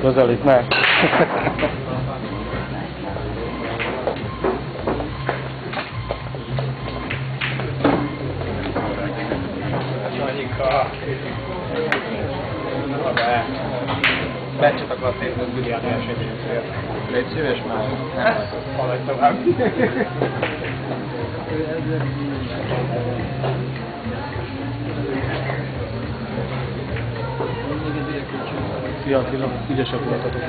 Közelít meg. Meccset akarsz nézni, az biliárd versenyzőért. Légy szíves már. Haladj tovább. Attila, ügyesek voltatok.